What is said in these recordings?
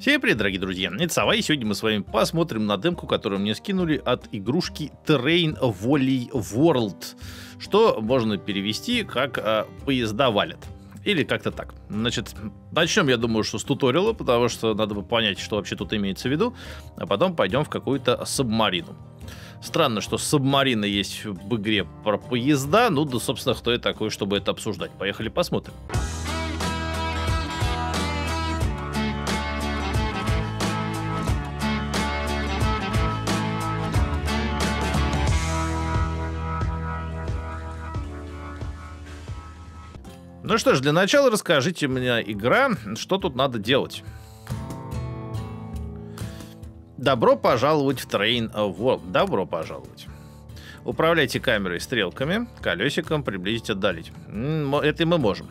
Всем привет, дорогие друзья! Это Сова, и сегодня мы с вами посмотрим на демку, которую мне скинули от игрушки Train Volley World, что можно перевести как э, «поезда валят». Или как-то так. Значит, начнем, я думаю, что с туториала, потому что надо бы понять, что вообще тут имеется в виду, а потом пойдем в какую-то субмарину. Странно, что субмарина есть в игре про поезда, ну да, собственно, кто я такой, чтобы это обсуждать. Поехали посмотрим. Ну что ж, для начала расскажите мне, игра, что тут надо делать. Добро пожаловать в Train World. Добро пожаловать. Управляйте камерой стрелками, колесиком приблизить, отдалить. Это мы можем.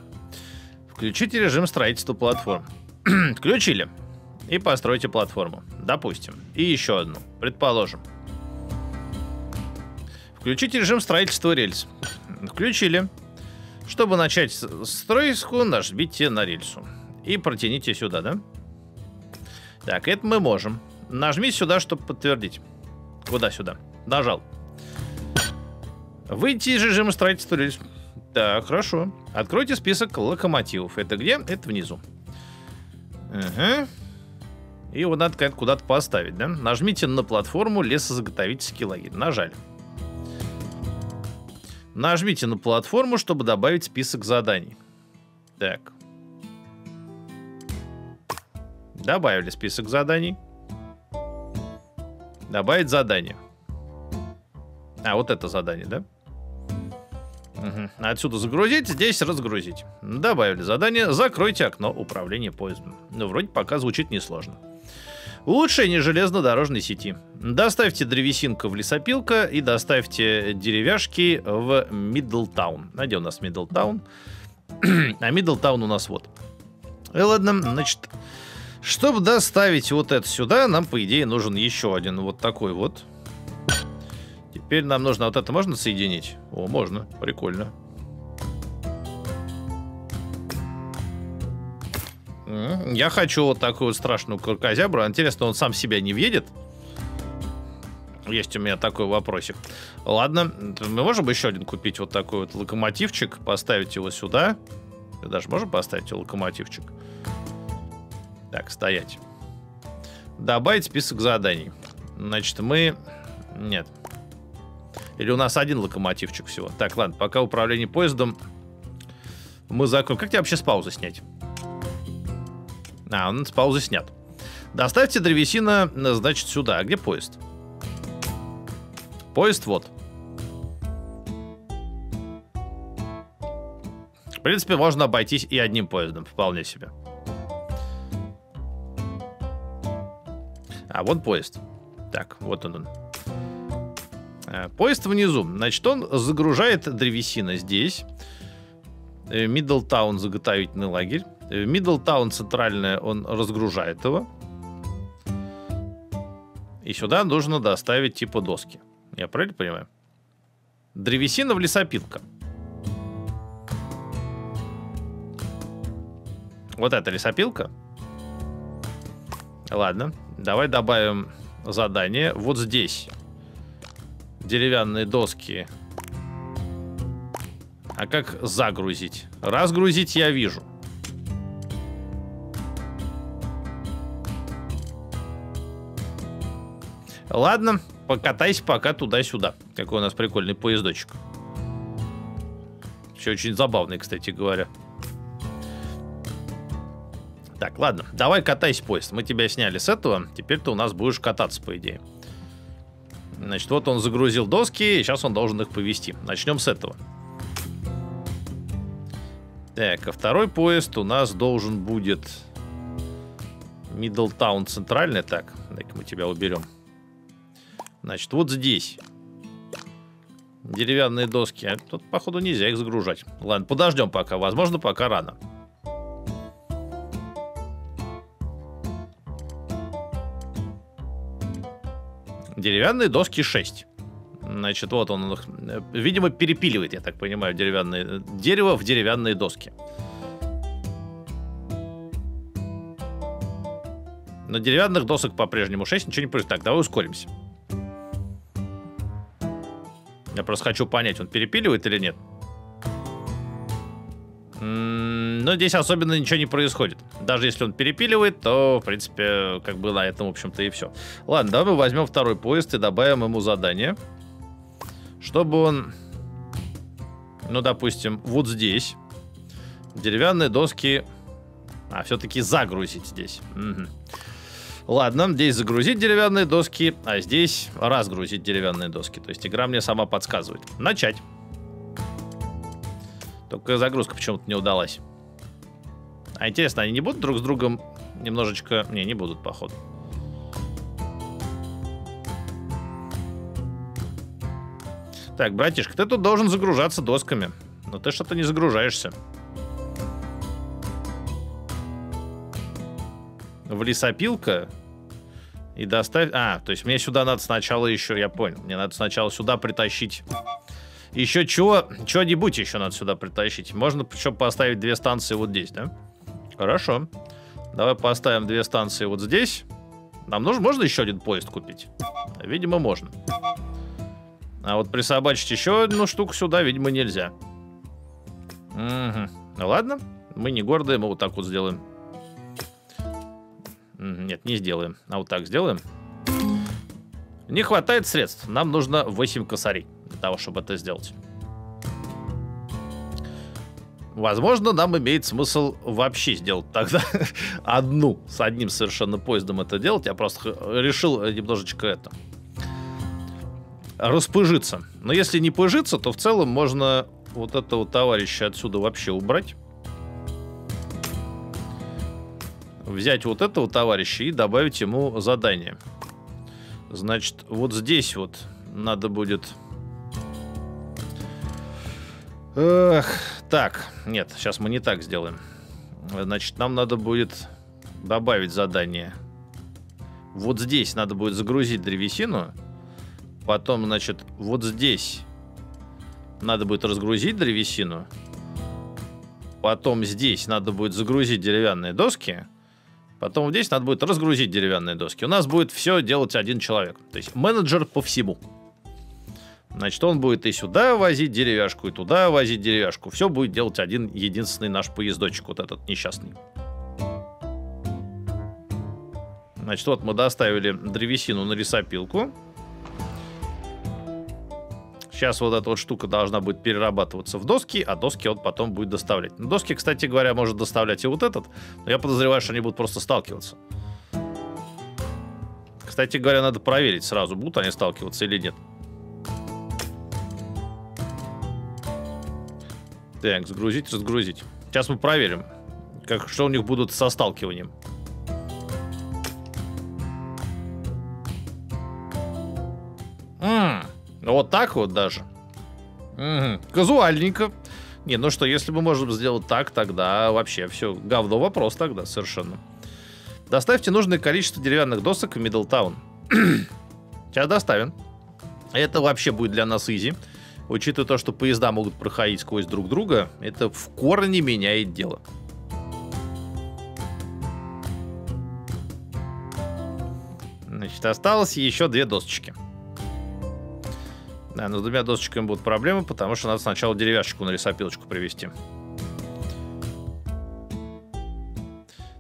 Включите режим строительства платформ. Включили. И постройте платформу. Допустим. И еще одну. Предположим. Включите режим строительства рельс. Включили. Чтобы начать стройку, нажмите на рельсу. И протяните сюда, да? Так, это мы можем. Нажми сюда, чтобы подтвердить. Куда сюда? Нажал. Выйти из режима строительства рельс. Так, хорошо. Откройте список локомотивов. Это где? Это внизу. Ага. И его надо куда-то поставить, да? Нажмите на платформу лесозаготовительский лагерь. Нажали. Нажмите на платформу, чтобы добавить список заданий. Так. Добавили список заданий. Добавить задание. А, вот это задание, да? Угу. Отсюда загрузить, здесь разгрузить. Добавили задание. Закройте окно управления поездом. Ну, вроде пока звучит несложно. Улучшение железнодорожной сети. Доставьте древесинку в лесопилка и доставьте деревяшки в Мидлтаун. А где у нас Мидлтаун? а Мидлтаун у нас вот. И ладно, значит, чтобы доставить вот это сюда, нам, по идее, нужен еще один вот такой вот. Теперь нам нужно вот это можно соединить? О, можно, прикольно. Я хочу вот такую страшную крокозябру. Интересно, он сам себя не въедет? Есть у меня такой вопросик. Ладно, мы можем еще один купить вот такой вот локомотивчик, поставить его сюда. Даже можем поставить локомотивчик? Так, стоять. Добавить список заданий. Значит, мы... Нет. Или у нас один локомотивчик всего. Так, ладно, пока управление поездом мы закроем. Как тебе вообще с паузы снять? А, он с паузы снят. Доставьте древесина, значит, сюда. А где поезд? Поезд вот. В принципе, можно обойтись и одним поездом. Вполне себе. А, вот поезд. Так, вот он. он. Э, поезд внизу. Значит, он загружает древесина здесь. Миддлтаун заготовительный лагерь. Миддлтаун центральная, он разгружает его. И сюда нужно доставить типа доски. Я правильно понимаю? Древесина в лесопилка. Вот эта лесопилка. Ладно, давай добавим задание. Вот здесь деревянные доски. А как загрузить? Разгрузить я вижу. Ладно, покатайся пока туда-сюда. Какой у нас прикольный поездочек. Все очень забавный, кстати говоря. Так, ладно, давай катайся, поезд. Мы тебя сняли с этого. Теперь ты у нас будешь кататься, по идее. Значит, вот он загрузил доски, и сейчас он должен их повезти. Начнем с этого. Так, а второй поезд у нас должен будет... Миддлтаун центральный. Так, дай-ка мы тебя уберем. Значит, вот здесь деревянные доски. Тут, походу, нельзя их загружать. Ладно, подождем пока. Возможно, пока рано. Деревянные доски 6. Значит, вот он их, видимо, перепиливает, я так понимаю, деревянные дерево в деревянные доски. На деревянных досок по-прежнему 6, ничего не происходит. Так, давай ускоримся. Я просто хочу понять, он перепиливает или нет. Но здесь особенно ничего не происходит. Даже если он перепиливает, то, в принципе, как бы на этом, в общем-то, и все. Ладно, давай мы возьмем второй поезд и добавим ему задание. Чтобы он, ну, допустим, вот здесь деревянные доски... А, все-таки загрузить здесь. Угу. Ладно, здесь загрузить деревянные доски, а здесь разгрузить деревянные доски. То есть игра мне сама подсказывает. Начать. Только загрузка почему-то не удалась. А интересно, они не будут друг с другом немножечко... Не, не будут, походу. Так, братишка, ты тут должен загружаться досками. Но ты что-то не загружаешься. В лесопилка и доставь... А, то есть мне сюда надо сначала еще... Я понял. Мне надо сначала сюда притащить еще чего, чего-нибудь еще надо сюда притащить. Можно причем поставить две станции вот здесь, да? Хорошо. Давай поставим две станции вот здесь. Нам нужно, можно еще один поезд купить? Видимо, можно. А вот присобачить еще одну штуку сюда, видимо, нельзя. Угу. Ну ладно, мы не гордые, мы вот так вот сделаем. Нет, не сделаем. А вот так сделаем. Не хватает средств. Нам нужно 8 косарей того, чтобы это сделать. Возможно, нам имеет смысл вообще сделать тогда одну, с одним совершенно поездом это делать. Я просто решил немножечко это распыжиться. Но если не пыжиться, то в целом можно вот этого товарища отсюда вообще убрать. Взять вот этого товарища и добавить ему задание. Значит, вот здесь вот надо будет Эх, так, нет, сейчас мы не так сделаем. Значит, нам надо будет добавить задание. Вот здесь надо будет загрузить древесину. Потом, значит, вот здесь надо будет разгрузить древесину. Потом здесь надо будет загрузить деревянные доски. Потом здесь надо будет разгрузить деревянные доски. У нас будет все делать один человек. То есть менеджер по всему. Значит, он будет и сюда возить деревяшку, и туда возить деревяшку. Все будет делать один единственный наш поездочек, вот этот несчастный. Значит, вот мы доставили древесину на лесопилку. Сейчас вот эта вот штука должна будет перерабатываться в доски, а доски он потом будет доставлять. Доски, кстати говоря, может доставлять и вот этот, но я подозреваю, что они будут просто сталкиваться. Кстати говоря, надо проверить сразу, будут они сталкиваться или нет. Так, загрузить, разгрузить. Сейчас мы проверим, как, что у них будут со сталкиванием. Вот так вот даже. Угу. Казуальненько. Не, ну что, если мы можем сделать так, тогда вообще все. Говно вопрос тогда совершенно. Доставьте нужное количество деревянных досок в Миддлтаун. Сейчас доставим. Это вообще будет для нас изи. Учитывая то, что поезда могут проходить сквозь друг друга, это в корне меняет дело. Значит, осталось еще две досочки. Да, но с двумя досочками будут проблемы, потому что надо сначала деревяшечку на лесопилочку привезти.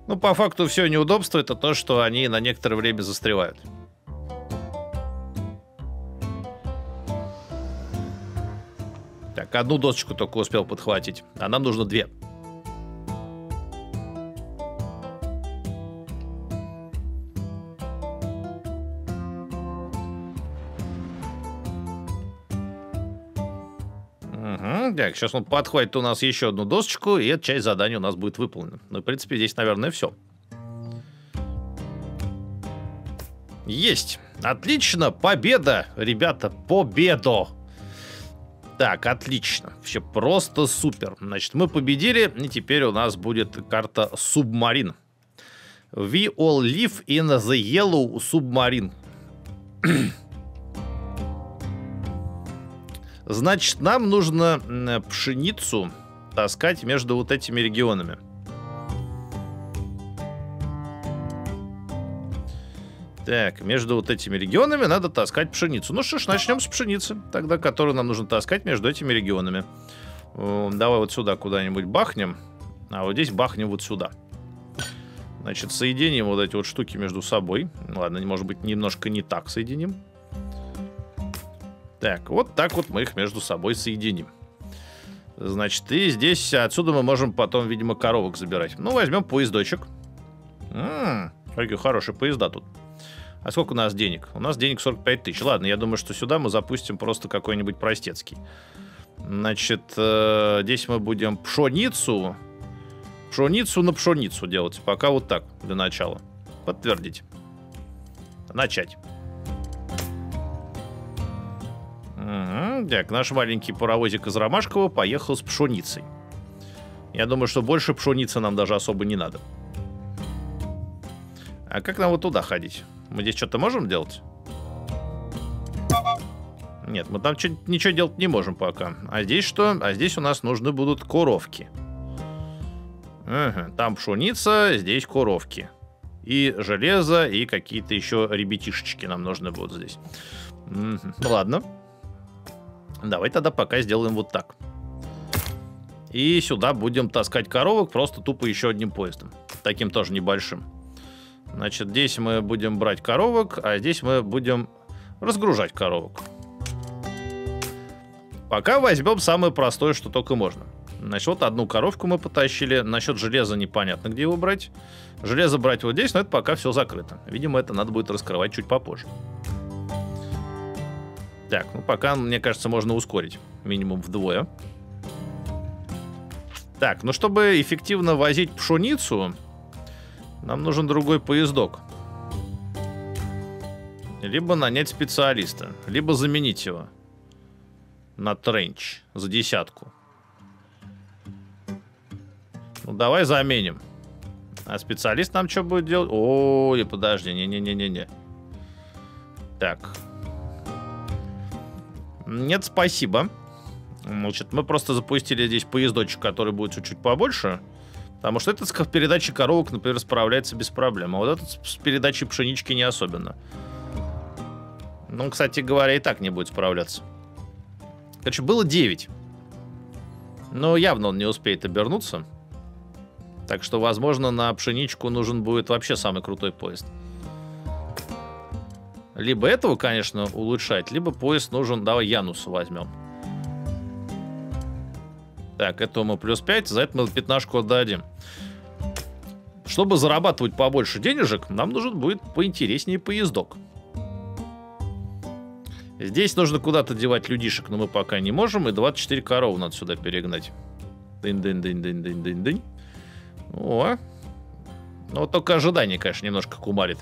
Ну, по факту все неудобство это то, что они на некоторое время застревают. Так, одну досочку только успел подхватить, а нам нужно две. Так, сейчас он подхватит у нас еще одну досочку, и эта часть задания у нас будет выполнена. Ну, в принципе, здесь, наверное, все. Есть. Отлично. Победа, ребята. Победу. Так, отлично. Вообще просто супер. Значит, мы победили, и теперь у нас будет карта Субмарин. We all live in the yellow submarine. Значит, нам нужно пшеницу таскать между вот этими регионами. Так, между вот этими регионами надо таскать пшеницу. Ну что ж, начнем с пшеницы, тогда, которую нам нужно таскать между этими регионами. Давай вот сюда куда-нибудь бахнем, а вот здесь бахнем вот сюда. Значит, соединим вот эти вот штуки между собой. Ладно, может быть, немножко не так соединим. Так, вот так вот мы их между собой соединим. Значит, и здесь отсюда мы можем потом, видимо, коровок забирать. Ну, возьмем поездочек. Ммм, какие хорошие поезда тут. А сколько у нас денег? У нас денег 45 тысяч. Ладно, я думаю, что сюда мы запустим просто какой-нибудь простецкий. Значит, э, здесь мы будем пшеницу Пшеницу на пшеницу делать. Пока вот так, для начала. Подтвердить. Начать. Угу. Так, наш маленький паровозик из Ромашкова поехал с пшеницей. Я думаю, что больше пшеницы нам даже особо не надо. А как нам вот туда ходить? Мы здесь что-то можем делать? Нет, мы там ничего делать не можем пока. А здесь что? А здесь у нас нужны будут коровки. Ага, там пшеница, здесь коровки. И железо, и какие-то еще ребятишечки нам нужны будут здесь. Угу. Ладно. Давай тогда пока сделаем вот так. И сюда будем таскать коровок просто тупо еще одним поездом. Таким тоже небольшим. Значит, здесь мы будем брать коровок, а здесь мы будем разгружать коровок. Пока возьмем самое простое, что только можно. Значит, вот одну коровку мы потащили. Насчет железа непонятно, где его брать. Железо брать вот здесь, но это пока все закрыто. Видимо, это надо будет раскрывать чуть попозже. Так, ну пока, мне кажется, можно ускорить. Минимум вдвое. Так, ну чтобы эффективно возить пшеницу, нам нужен другой поездок. Либо нанять специалиста, либо заменить его на тренч за десятку. Ну, давай заменим. А специалист нам что будет делать? Ой, подожди, не-не-не-не-не. Так. Нет, спасибо. Значит, мы просто запустили здесь поездочек, который будет чуть-чуть побольше. Потому что этот с передачей коровок, например, справляется без проблем. А вот этот с передачей пшенички не особенно. Ну, кстати говоря, и так не будет справляться. Короче, было 9. Но явно он не успеет обернуться. Так что, возможно, на пшеничку нужен будет вообще самый крутой поезд. Либо этого, конечно, улучшать, либо поезд нужен... Давай Януса возьмем. Так, этому мы плюс 5, за это мы пятнашку отдадим. Чтобы зарабатывать побольше денежек, нам нужен будет поинтереснее поездок. Здесь нужно куда-то девать людишек, но мы пока не можем, и 24 коровы надо сюда перегнать. Дынь-дынь-дынь-дынь-дынь-дынь. О. Ну, только ожидание, конечно, немножко кумарит.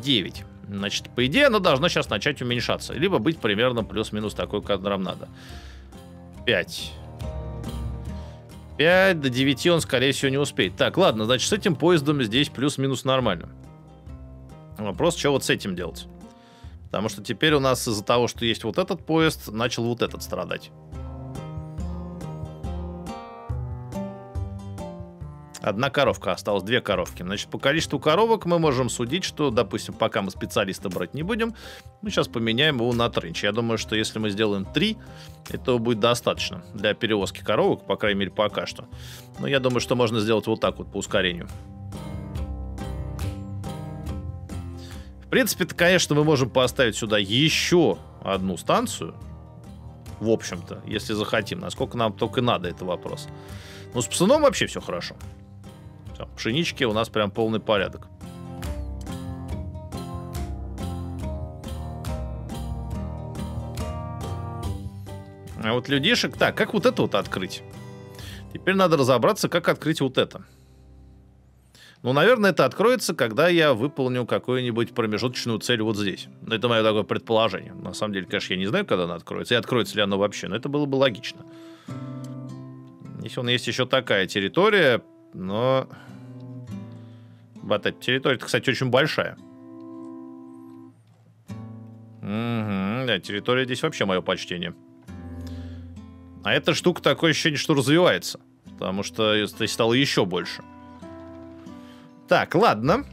Девять. Значит, по идее, оно должно сейчас начать уменьшаться. Либо быть примерно плюс-минус такой, как нам надо. Пять. 5 до 9 он, скорее всего, не успеет. Так, ладно, значит, с этим поездом здесь плюс-минус нормально. Вопрос, что вот с этим делать? Потому что теперь у нас из-за того, что есть вот этот поезд, начал вот этот страдать. Одна коровка осталась, две коровки. Значит, по количеству коровок мы можем судить, что, допустим, пока мы специалиста брать не будем, мы сейчас поменяем его на тренч. Я думаю, что если мы сделаем три, этого будет достаточно для перевозки коровок, по крайней мере, пока что. Но я думаю, что можно сделать вот так вот по ускорению. В принципе-то, конечно, мы можем поставить сюда еще одну станцию. В общем-то, если захотим. Насколько нам только надо, это вопрос. Но с псуном вообще все хорошо. Все, пшенички у нас прям полный порядок. А вот людишек... Так, как вот это вот открыть? Теперь надо разобраться, как открыть вот это. Ну, наверное, это откроется, когда я выполню какую-нибудь промежуточную цель вот здесь. Это мое такое предположение. На самом деле, конечно, я не знаю, когда она откроется, и откроется ли она вообще, но это было бы логично. Если у нас есть еще такая территория, но... Вот эта территория, кстати, очень большая. Угу, да, территория здесь вообще мое почтение. А эта штука такое ощущение, что развивается. Потому что это стало еще больше. Так, ладно.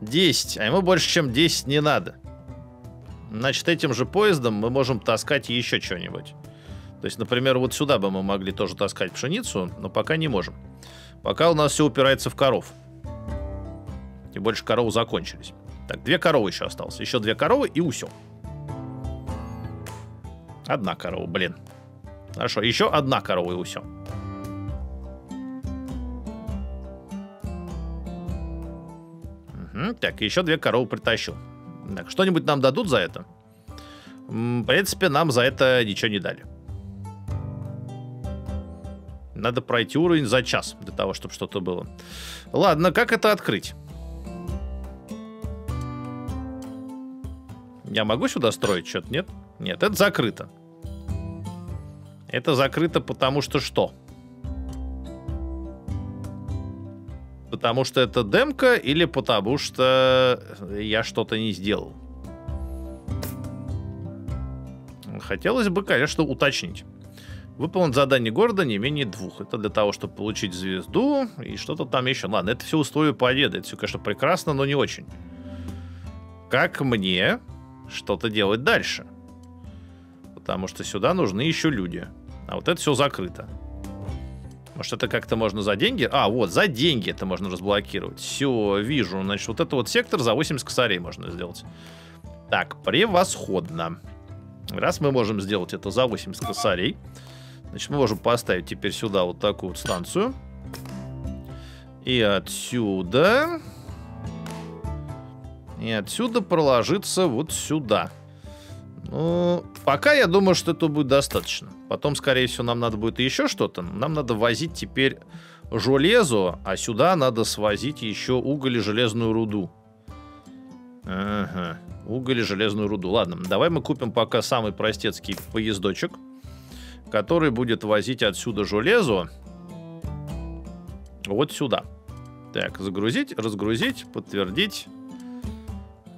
10. А ему больше, чем 10 не надо. Значит, этим же поездом мы можем таскать еще что-нибудь. То есть, например, вот сюда бы мы могли тоже таскать пшеницу, но пока не можем. Пока у нас все упирается в коров. И больше коровы закончились. Так, две коровы еще осталось. Еще две коровы и усё. Одна корова, блин. Хорошо, еще одна корова и усё. Угу, так, еще две коровы притащил. Так, что-нибудь нам дадут за это? В принципе, нам за это ничего не дали. Надо пройти уровень за час для того, чтобы что-то было. Ладно, как это открыть? Я могу сюда строить что-то? Нет? Нет, это закрыто. Это закрыто потому что что? Потому что это демка или потому что я что-то не сделал? Хотелось бы, конечно, уточнить. Выполнить задание города не менее двух. Это для того, чтобы получить звезду и что-то там еще. Ладно, это все условия победы. Это все, конечно, прекрасно, но не очень. Как мне что-то делать дальше? Потому что сюда нужны еще люди. А вот это все закрыто. Может, это как-то можно за деньги? А, вот, за деньги это можно разблокировать. Все, вижу. Значит, вот это вот сектор за 80 косарей можно сделать. Так, превосходно. Раз мы можем сделать это за 80 косарей, значит, мы можем поставить теперь сюда вот такую вот станцию. И отсюда... И отсюда проложиться вот сюда. Ну, пока я думаю, что это будет достаточно. Потом, скорее всего, нам надо будет еще что-то. Нам надо возить теперь железо, а сюда надо свозить еще уголь и железную руду. Ага, уголь и железную руду. Ладно, давай мы купим пока самый простецкий поездочек, который будет возить отсюда железо вот сюда. Так, загрузить, разгрузить, подтвердить.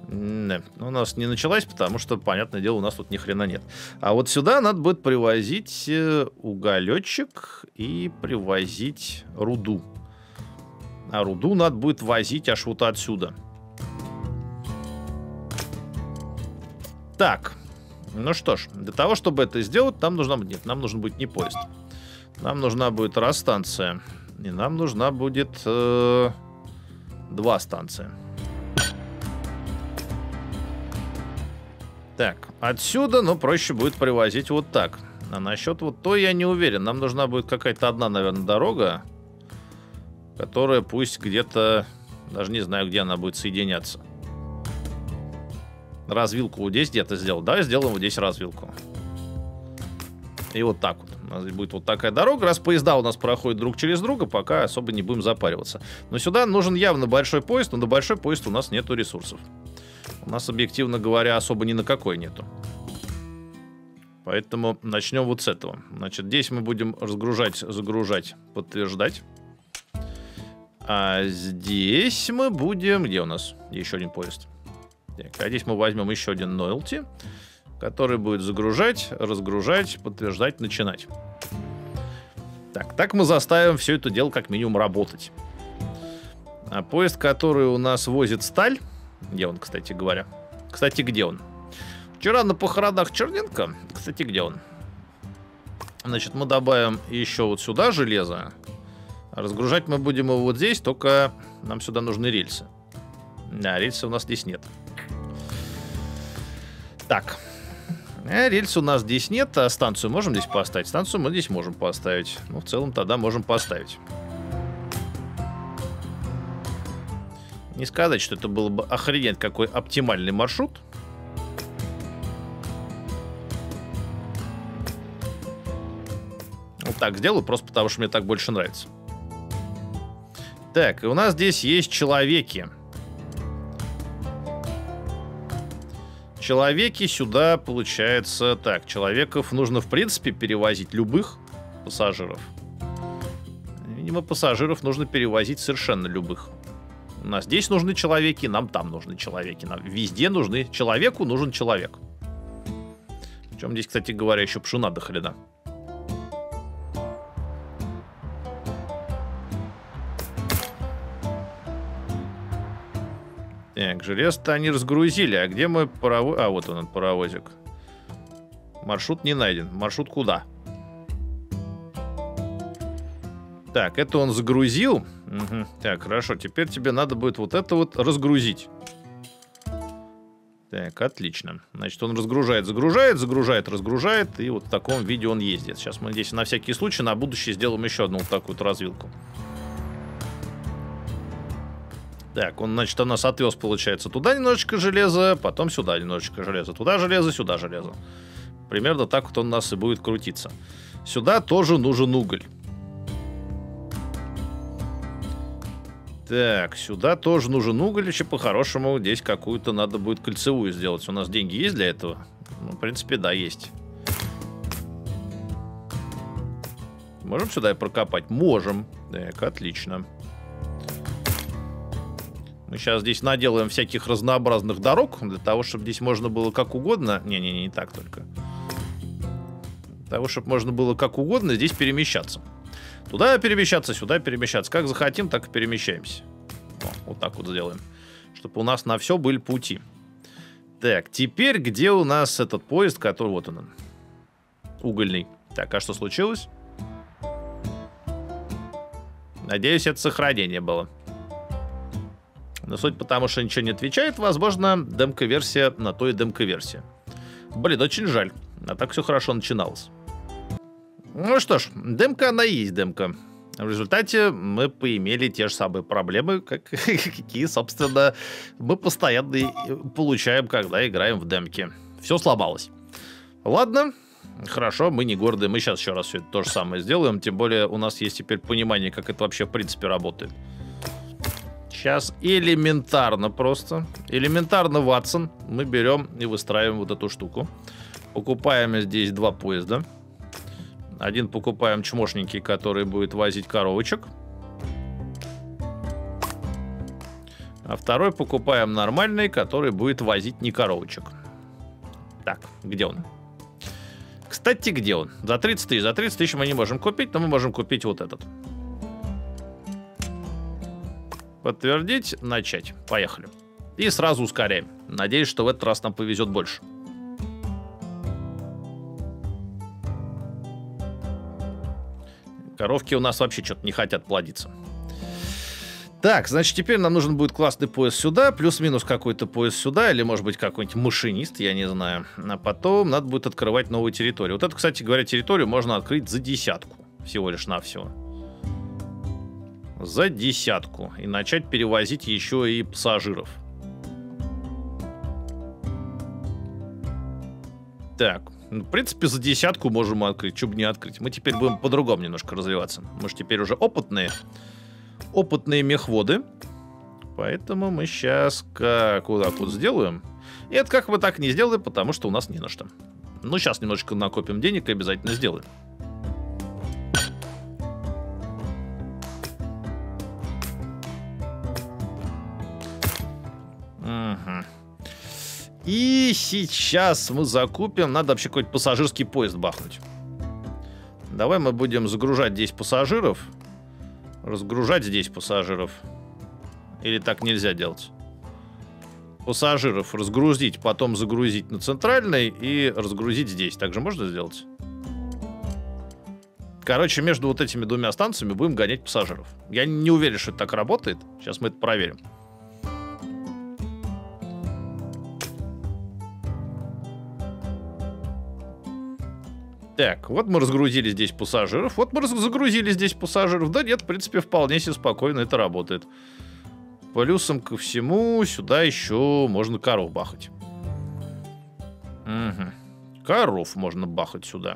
Не, у нас не началась, потому что, понятное дело, у нас тут ни хрена нет. А вот сюда надо будет привозить э, уголечек и привозить руду. А руду надо будет возить аж вот отсюда. Так, ну что ж, для того, чтобы это сделать, нам нужна будет... Нет, нам нужен будет не поезд. Нам нужна будет раз станция. И нам нужна будет э, два станция. Так, отсюда, ну, проще будет привозить вот так. А насчет вот то я не уверен. Нам нужна будет какая-то одна, наверное, дорога, которая пусть где-то, даже не знаю, где она будет соединяться. Развилку вот здесь где-то сделал. Да, сделаем вот здесь развилку. И вот так вот. У нас будет вот такая дорога. Раз поезда у нас проходят друг через друга, пока особо не будем запариваться. Но сюда нужен явно большой поезд, но на большой поезд у нас нету ресурсов. У нас, объективно говоря, особо ни на какой нету. Поэтому начнем вот с этого. Значит, здесь мы будем разгружать, загружать, подтверждать. А здесь мы будем... Где у нас еще один поезд? Так, а здесь мы возьмем еще один Noilty, который будет загружать, разгружать, подтверждать, начинать. Так, так мы заставим все это дело как минимум работать. А поезд, который у нас возит сталь, где он, кстати говоря? Кстати, где он? Вчера на похоронах Черненко. Кстати, где он? Значит, мы добавим еще вот сюда железо. Разгружать мы будем его вот здесь, только нам сюда нужны рельсы. Да, рельсы у нас здесь нет. Так. Э, рельс у нас здесь нет, а станцию можем здесь поставить? Станцию мы здесь можем поставить. Ну, в целом тогда можем поставить. Не сказать, что это был бы охренеть какой оптимальный маршрут. Вот так сделаю, просто потому что мне так больше нравится. Так, и у нас здесь есть человеки. Человеки сюда, получается... Так, человеков нужно, в принципе, перевозить любых пассажиров. Видимо, пассажиров нужно перевозить совершенно любых. У нас здесь нужны человеки, нам там нужны человеки. Нам везде нужны... Человеку нужен человек. Причем здесь, кстати говоря, еще пшена до хрена. Так, желез-то они разгрузили. А где мой паровоз? А, вот он, паровозик. Маршрут не найден. Маршрут куда? Так, это он загрузил. Угу. Так, хорошо. Теперь тебе надо будет вот это вот разгрузить. Так, отлично. Значит, он разгружает, загружает, загружает, разгружает. И вот в таком виде он ездит. Сейчас мы здесь на всякий случай на будущее сделаем еще одну вот такую вот развилку. Так, он, значит, нас отвез, получается, туда немножечко железа, потом сюда немножечко железа. Туда железо, сюда железо. Примерно так вот он нас и будет крутиться. Сюда тоже нужен уголь. Так, сюда тоже нужен уголь, еще по-хорошему здесь какую-то надо будет кольцевую сделать. У нас деньги есть для этого? Ну, в принципе, да, есть. Можем сюда и прокопать? Можем. Так, отлично. Мы сейчас здесь наделаем всяких разнообразных дорог, для того, чтобы здесь можно было как угодно... Не-не-не, не так только. Для того, чтобы можно было как угодно здесь перемещаться. Туда перемещаться, сюда перемещаться. Как захотим, так и перемещаемся. О, вот так вот сделаем. Чтобы у нас на все были пути. Так, теперь где у нас этот поезд, который... Вот он. Угольный. Так, а что случилось? Надеюсь, это сохранение было. Но суть потому, что ничего не отвечает, возможно, демка-версия на то и демка-версия. Блин, очень жаль. А так все хорошо начиналось. Ну что ж, демка она и есть демка. В результате мы поимели те же самые проблемы, как, какие, собственно, мы постоянно получаем, когда играем в демки. Все сломалось. Ладно, хорошо, мы не гордые, мы сейчас еще раз все это то же самое сделаем, тем более у нас есть теперь понимание, как это вообще в принципе работает. Сейчас элементарно просто, элементарно, Ватсон, мы берем и выстраиваем вот эту штуку. Покупаем здесь два поезда. Один покупаем чмошненький, который будет возить коровочек. А второй покупаем нормальный, который будет возить не коровочек. Так, где он? Кстати, где он? За 30 тысяч. За 30 тысяч мы не можем купить, но мы можем купить вот этот. Подтвердить, начать. Поехали. И сразу ускоряем. Надеюсь, что в этот раз нам повезет больше. Коровки у нас вообще что-то не хотят плодиться. Так, значит, теперь нам нужен будет классный поезд сюда, плюс-минус какой-то поезд сюда, или, может быть, какой-нибудь машинист, я не знаю. А потом надо будет открывать новую территорию. Вот эту, кстати говоря, территорию можно открыть за десятку. Всего лишь навсего за десятку и начать перевозить еще и пассажиров. Так, в принципе, за десятку можем открыть, чуб не открыть. Мы теперь будем по-другому немножко развиваться. Мы же теперь уже опытные, опытные мехводы. Поэтому мы сейчас как вот так вот сделаем. И это как мы так не сделаем, потому что у нас не на что. Ну, сейчас немножечко накопим денег и обязательно сделаем. И сейчас мы закупим... Надо вообще какой-то пассажирский поезд бахнуть. Давай мы будем загружать здесь пассажиров. Разгружать здесь пассажиров. Или так нельзя делать? Пассажиров разгрузить, потом загрузить на центральной и разгрузить здесь. Так же можно сделать? Короче, между вот этими двумя станциями будем гонять пассажиров. Я не уверен, что это так работает. Сейчас мы это проверим. Так, вот мы разгрузили здесь пассажиров. Вот мы загрузили здесь пассажиров. Да нет, в принципе, вполне себе спокойно это работает. Плюсом ко всему, сюда еще можно коров бахать. Угу. Коров можно бахать сюда.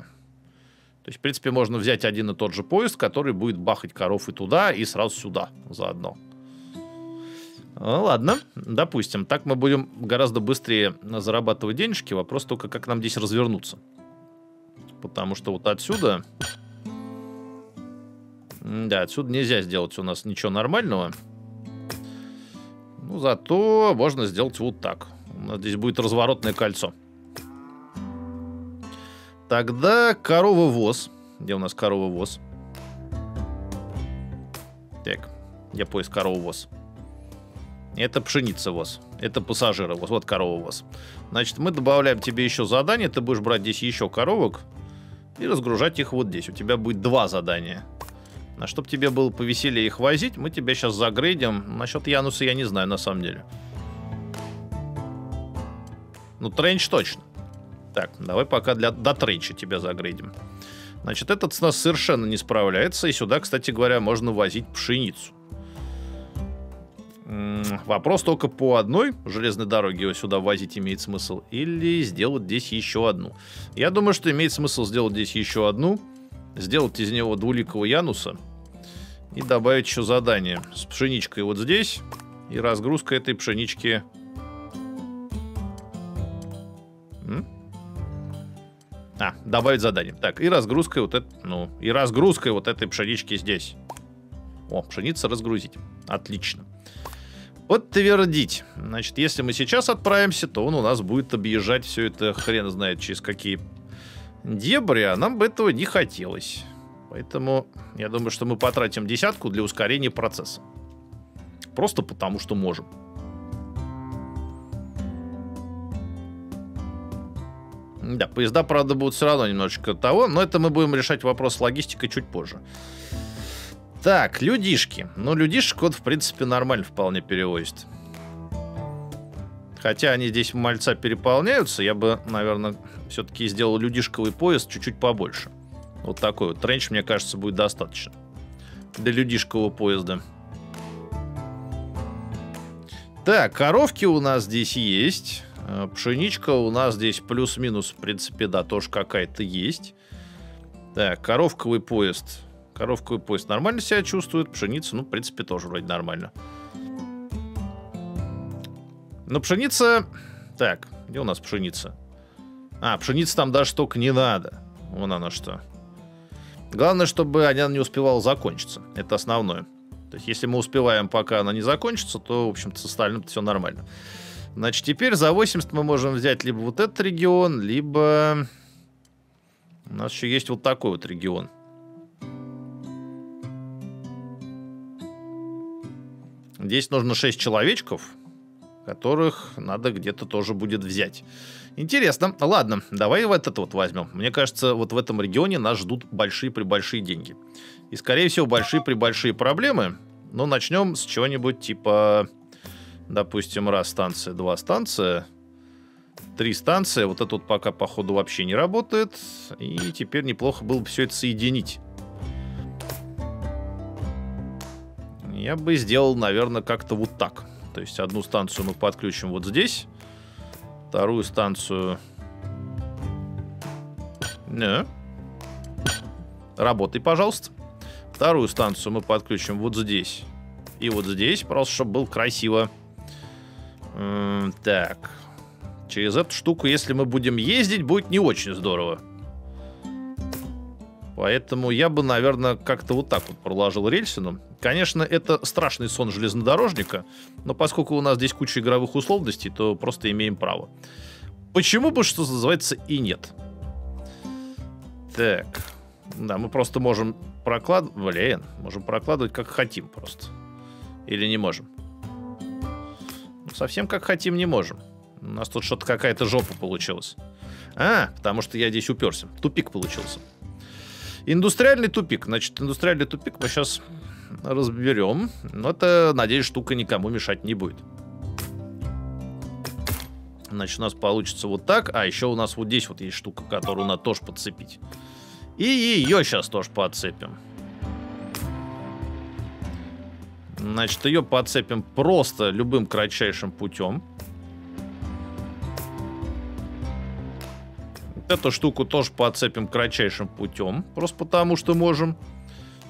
То есть, в принципе, можно взять один и тот же поезд, который будет бахать коров и туда, и сразу сюда заодно. Ну, ладно, допустим. Так мы будем гораздо быстрее зарабатывать денежки. Вопрос только, как нам здесь развернуться потому что вот отсюда... Да, отсюда нельзя сделать у нас ничего нормального. Ну, зато можно сделать вот так. У нас здесь будет разворотное кольцо. Тогда корова воз. Где у нас корова воз? Так, где поиск корова воз? Это пшеница воз. Это пассажиры воз. Вот корова воз. Значит, мы добавляем тебе еще задание. Ты будешь брать здесь еще коровок и разгружать их вот здесь. У тебя будет два задания. А чтобы тебе было повеселее их возить, мы тебя сейчас загрейдим. Насчет Януса я не знаю, на самом деле. Ну, тренч точно. Так, давай пока для, до тренча тебя загрейдим. Значит, этот с нас совершенно не справляется. И сюда, кстати говоря, можно возить пшеницу. Вопрос только по одной железной дороге его сюда возить имеет смысл или сделать здесь еще одну. Я думаю, что имеет смысл сделать здесь еще одну, сделать из него двуликого Януса и добавить еще задание с пшеничкой вот здесь и разгрузка этой пшенички. М? А, добавить задание. Так, и разгрузкой вот это, ну, и разгрузкой вот этой пшенички здесь. О, пшеница разгрузить. Отлично. Подтвердить. Значит, если мы сейчас отправимся, то он у нас будет объезжать все это хрен знает через какие дебри, а нам бы этого не хотелось. Поэтому я думаю, что мы потратим десятку для ускорения процесса. Просто потому, что можем. Да, поезда, правда, будут все равно немножечко того, но это мы будем решать вопрос с логистикой чуть позже. Так, людишки. Ну, людишек вот, в принципе, нормально вполне перевозит. Хотя они здесь мальца переполняются, я бы, наверное, все-таки сделал людишковый поезд чуть-чуть побольше. Вот такой вот тренч, мне кажется, будет достаточно. Для людишкового поезда. Так, коровки у нас здесь есть. Э, пшеничка у нас здесь плюс-минус, в принципе, да, тоже какая-то есть. Так, коровковый поезд Коровковый поезд нормально себя чувствует. Пшеница, ну, в принципе, тоже вроде нормально. Но пшеница... Так, где у нас пшеница? А, пшеница там даже столько не надо. Вон она что. Главное, чтобы она не успевала закончиться. Это основное. То есть, если мы успеваем, пока она не закончится, то, в общем-то, с остальным все нормально. Значит, теперь за 80 мы можем взять либо вот этот регион, либо... У нас еще есть вот такой вот регион. Здесь нужно 6 человечков, которых надо где-то тоже будет взять. Интересно. Ладно, давай в этот вот возьмем. Мне кажется, вот в этом регионе нас ждут большие-пребольшие деньги. И, скорее всего, большие-пребольшие проблемы. Но начнем с чего-нибудь типа, допустим, раз станция, два станция, три станции. Вот это вот пока, походу, вообще не работает. И теперь неплохо было бы все это соединить. Я бы сделал, наверное, как-то вот так. То есть одну станцию мы подключим вот здесь, вторую станцию... Не. Работай, пожалуйста. Вторую станцию мы подключим вот здесь и вот здесь, просто чтобы было красиво. М -м так. Через эту штуку, если мы будем ездить, будет не очень здорово. Поэтому я бы, наверное, как-то вот так вот проложил рельсину. Конечно, это страшный сон железнодорожника, но поскольку у нас здесь куча игровых условностей, то просто имеем право. Почему бы, что называется, и нет? Так. Да, мы просто можем прокладывать... Блин, можем прокладывать как хотим просто. Или не можем? Ну, совсем как хотим не можем. У нас тут что-то какая-то жопа получилась. А, потому что я здесь уперся. Тупик получился. Индустриальный тупик. Значит, индустриальный тупик мы сейчас разберем. Но это, надеюсь, штука никому мешать не будет. Значит, у нас получится вот так. А еще у нас вот здесь вот есть штука, которую надо тоже подцепить. И ее сейчас тоже подцепим. Значит, ее подцепим просто любым кратчайшим путем. Эту штуку тоже подцепим кратчайшим путем, просто потому что можем.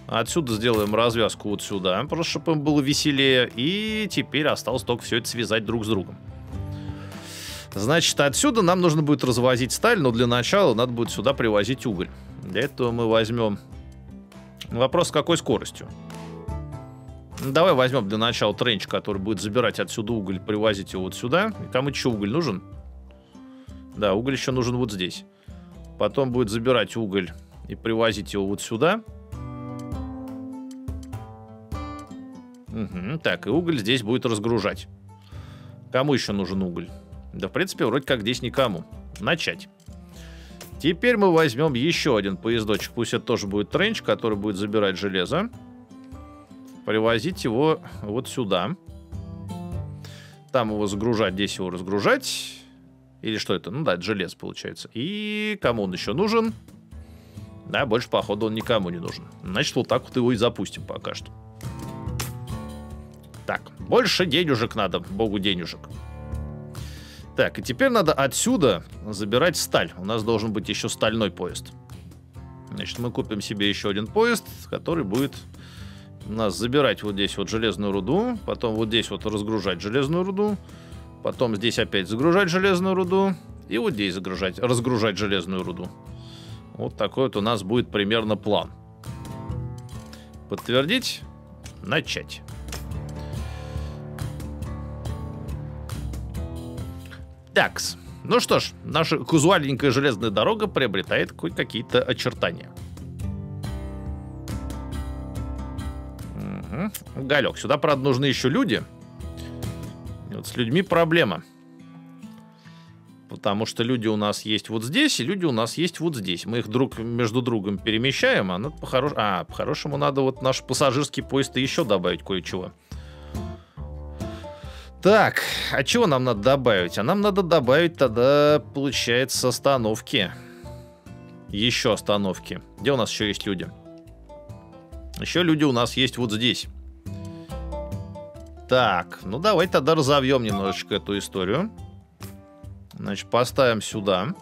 Отсюда сделаем развязку вот сюда, просто чтобы им было веселее. И теперь осталось только все это связать друг с другом. Значит, отсюда нам нужно будет развозить сталь, но для начала надо будет сюда привозить уголь. Для этого мы возьмем... Вопрос, с какой скоростью? Давай возьмем для начала тренч, который будет забирать отсюда уголь, привозить его вот сюда. И кому еще уголь нужен? Да, уголь еще нужен вот здесь. Потом будет забирать уголь и привозить его вот сюда. Угу, так, и уголь здесь будет разгружать. Кому еще нужен уголь? Да, в принципе, вроде как здесь никому. Начать. Теперь мы возьмем еще один поездочек. Пусть это тоже будет тренч, который будет забирать железо. Привозить его вот сюда. Там его загружать, здесь его разгружать. Или что это? Ну да, это железо получается. И кому он еще нужен? Да, больше, походу, он никому не нужен. Значит, вот так вот его и запустим пока что. Так, больше денежек надо, богу денежек. Так, и теперь надо отсюда забирать сталь. У нас должен быть еще стальной поезд. Значит, мы купим себе еще один поезд, который будет нас забирать вот здесь вот железную руду, потом вот здесь вот разгружать железную руду, потом здесь опять загружать железную руду, и вот здесь загружать, разгружать железную руду. Вот такой вот у нас будет примерно план. Подтвердить, начать. Такс. Ну что ж, наша казуальненькая железная дорога приобретает какие-то очертания. Угу. Галек, сюда, правда, нужны еще люди. Вот с людьми проблема. Потому что люди у нас есть вот здесь, и люди у нас есть вот здесь. Мы их друг между другом перемещаем, а, ну, по-хорош... а по-хорошему надо вот наш пассажирский поезд еще добавить кое-чего. Так, а чего нам надо добавить? А нам надо добавить тогда, получается, остановки. Еще остановки. Где у нас еще есть люди? Еще люди у нас есть вот здесь. Так, ну давай тогда разовьем немножечко эту историю. Значит, поставим сюда.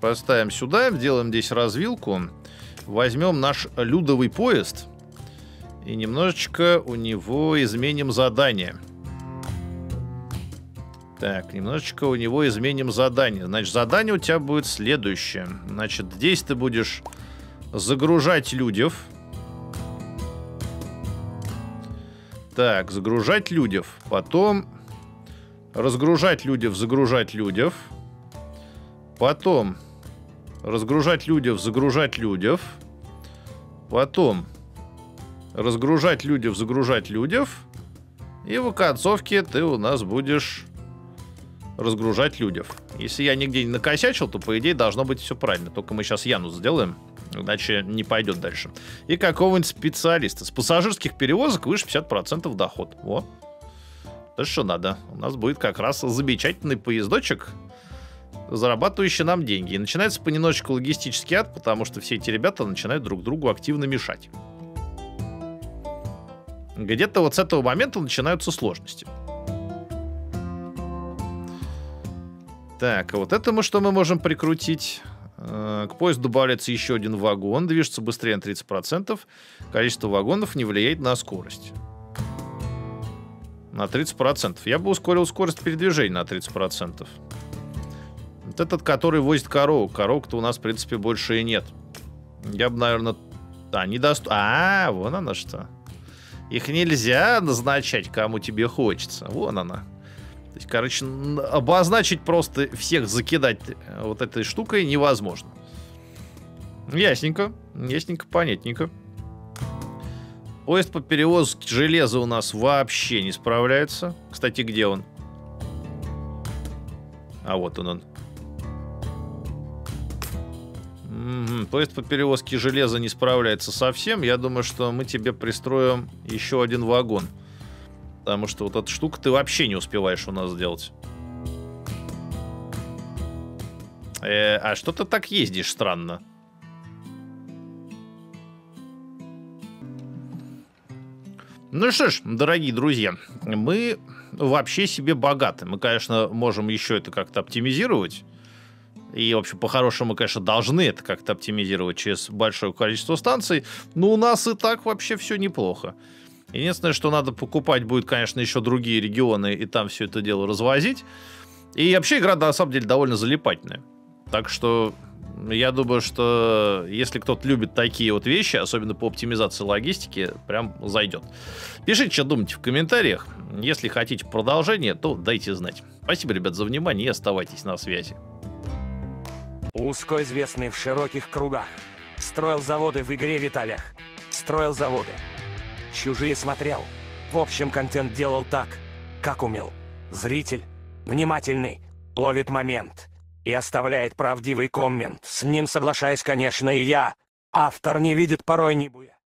Поставим сюда, делаем здесь развилку возьмем наш людовый поезд и немножечко у него изменим задание. Так, немножечко у него изменим задание. Значит, задание у тебя будет следующее. Значит, здесь ты будешь загружать людев. Так, загружать людев. Потом разгружать людев, загружать людев. Потом разгружать людев, загружать людев. Потом разгружать людев, загружать людев. И в концовке ты у нас будешь разгружать людев. Если я нигде не накосячил, то по идее должно быть все правильно. Только мы сейчас Яну сделаем, иначе не пойдет дальше. И какого-нибудь специалиста. С пассажирских перевозок выше 50% доход. Во. Да что надо. У нас будет как раз замечательный поездочек зарабатывающие нам деньги. И начинается понемножечку логистический ад, потому что все эти ребята начинают друг другу активно мешать. Где-то вот с этого момента начинаются сложности. Так, а вот это мы что мы можем прикрутить? Э, к поезду добавляется еще один вагон, движется быстрее на 30%. Количество вагонов не влияет на скорость. На 30%. Я бы ускорил скорость передвижения на 30%. Вот этот, который возит корову. Коровок-то у нас, в принципе, больше и нет. Я бы, наверное... А, не даст... А, вон она что. Их нельзя назначать, кому тебе хочется. Вон она. Есть, короче, обозначить просто всех закидать э, вот этой штукой невозможно. Ясненько. Ясненько, понятненько. Поезд по перевозке железа у нас вообще не справляется. Кстати, где он? А вот он он. Поезд по перевозке железа не справляется совсем. Я думаю, что мы тебе пристроим еще один вагон. Потому что вот эта штука ты вообще не успеваешь у нас сделать. Э, а что ты так ездишь странно? Ну что ж, дорогие друзья, мы вообще себе богаты. Мы, конечно, можем еще это как-то оптимизировать. И, в общем, по-хорошему, конечно, должны это как-то оптимизировать через большое количество станций. Но у нас и так вообще все неплохо. Единственное, что надо покупать будет, конечно, еще другие регионы и там все это дело развозить. И вообще игра, на самом деле, довольно залипательная. Так что Я думаю, что если кто-то любит такие вот вещи, особенно по оптимизации логистики, прям зайдет. Пишите, что думаете в комментариях. Если хотите продолжение, то дайте знать. Спасибо, ребят, за внимание и оставайтесь на связи. Узко известный в широких кругах. Строил заводы в игре Виталях. Строил заводы. Чужие смотрел. В общем, контент делал так, как умел. Зритель, внимательный, ловит момент и оставляет правдивый коммент. С ним соглашаясь, конечно, и я. Автор не видит порой будет.